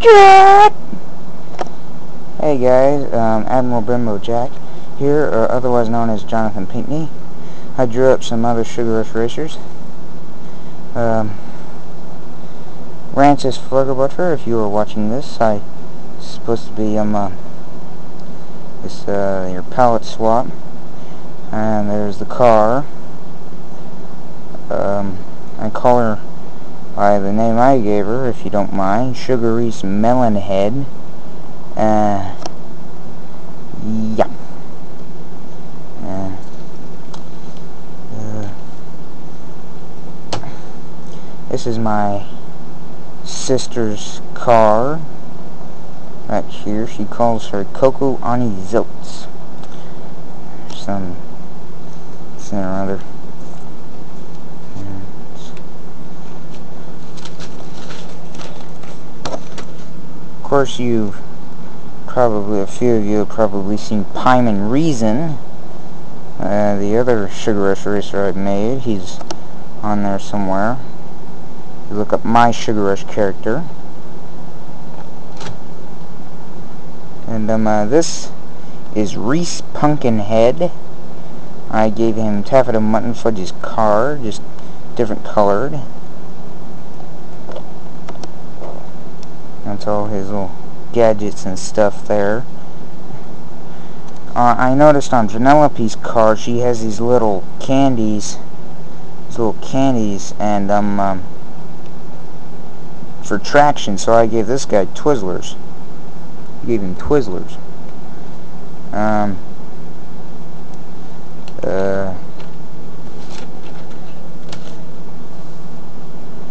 Jack! Hey guys, um, Admiral Bimbo Jack here, or otherwise known as Jonathan Pinckney. I drew up some other Sugar Rush racers. Um, Rancis Fluggerbutter, if you are watching this, I supposed to be um uh, this uh, your palette swap, and there's the car. Um, I call her by the name I gave her, if you don't mind, Sugar Reese Melonhead. Uh, yeah. Uh, uh, this is my sister's car. Right here, she calls her Coco Ani Zilts. Some, some or other. Of course, you've probably, a few of you have probably seen Pyman Reason. Uh, the other Sugar Rush racer I've made, he's on there somewhere. You look up my Sugar Rush character. And um, uh, this is Reese Pumpkinhead. I gave him Taffyta Muttonfudge's car, just different colored. That's all his little gadgets and stuff there. Uh, I noticed on Vanellope's car she has these little candies, these little candies, and um, um for traction. So I gave this guy Twizzlers. I gave him Twizzlers. Um. Uh.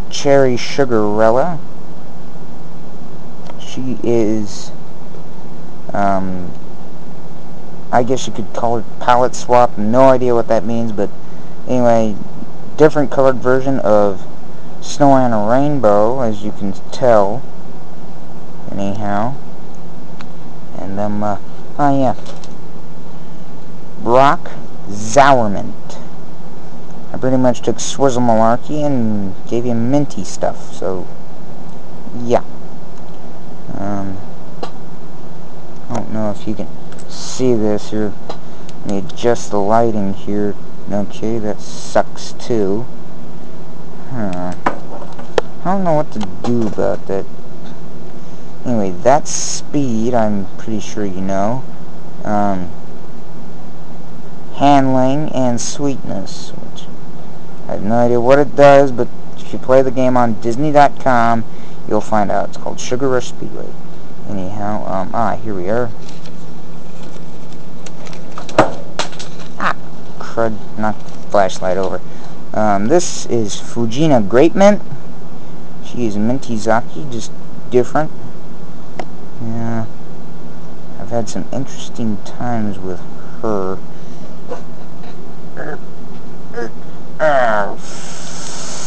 Cherry Sugarella she is, um, I guess you could call it palette swap. No idea what that means, but anyway, different colored version of Snowanna Rainbeau, as you can tell. Anyhow. And um, uh, oh yeah. Brock Zowerment. I pretty much took Swizzle Malarkey and gave him minty stuff, so yeah. Um, I don't know if you can see this here. Let me adjust the lighting here. Okay, that sucks too. Huh. I don't know what to do about that. Anyway, that's speed, I'm pretty sure you know. Um, handling and sweetness, which I have no idea what it does, but if you play the game on Disney.com, you'll find out. It's called Sugar Rush Speedway. Anyhow, um, ah, here we are. Ah, the flashlight over. Um, this is Fujina Grape Mint. She is Minty Zaki, just different. Yeah, I've had some interesting times with her.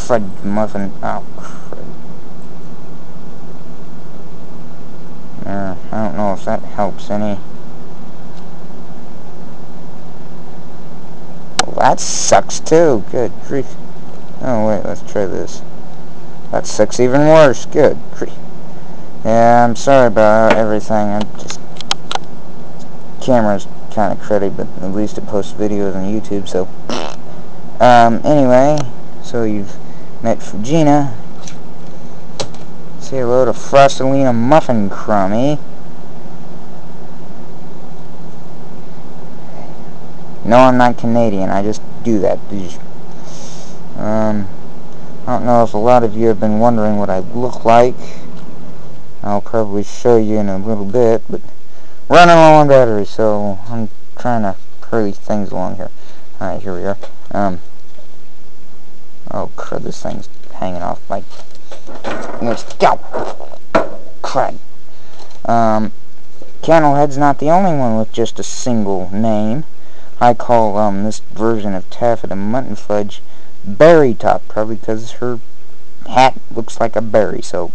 Fred Muffin. Oh, Uh, I don't know if that helps any. That sucks too. Good grief. Oh, wait, let's try this. That sucks even worse. Good grief. Yeah, I'm sorry about everything. I'm just... Camera's kind of cruddy, but at least it posts videos on YouTube, so... Um, anyway, so you've met Fujina, Say hello to Frostalina Muffin Crummy. No, I'm not Canadian. I just do that. Um, I don't know if a lot of you have been wondering what I look like. I'll probably show you in a little bit, but running low on battery, so I'm trying to hurry things along here. Alright, here we are. Um, oh crud, this thing's hanging off like Let's go. Crud. Um, Candlehead's not the only one with just a single name. I call um this version of Taffyta Muttonfudge Berry Top, probably because her hat looks like a berry, so...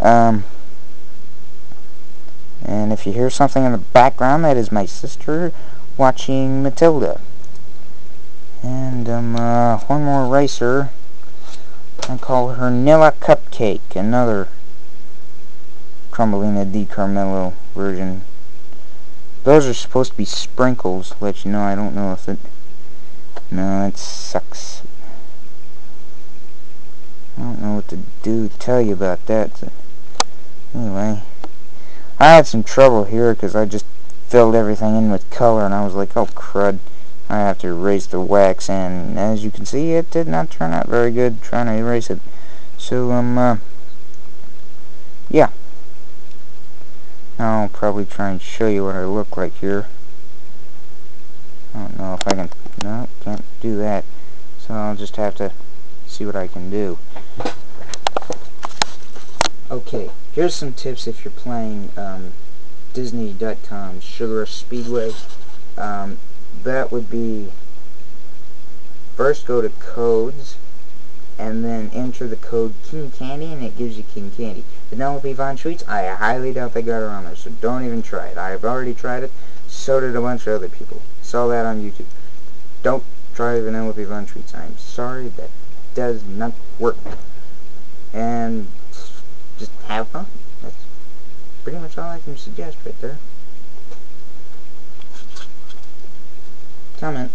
Um, and if you hear something in the background, that is my sister watching Matilda. And, um, uh, one more racer. I call her Nilla Cupcake, another Crumbelina DiCaramello version. Those are supposed to be sprinkles, let you know. I don't know if it... No, it sucks. I don't know what to do tell you about that. Anyway, I had some trouble here because I just filled everything in with color and I was like, oh crud. I have to erase the wax and as you can see it did not turn out very good trying to erase it. So um uh, yeah. I'll probably try and show you what I look like here. I don't know if I can no, can't do that. So I'll just have to see what I can do. Okay, here's some tips if you're playing um, Disney.com Sugar Speedway. Um, that would be first go to codes and then enter the code King Candy and it gives you King Candy. Vanellope Von Treats, I highly doubt they got it on there, so don't even try it. I've already tried it, so did a bunch of other people. Saw that on YouTube. Don't try Vanellope Von Treats. I'm sorry, that does not work. And just have fun. That's pretty much all I can suggest right there. Comment.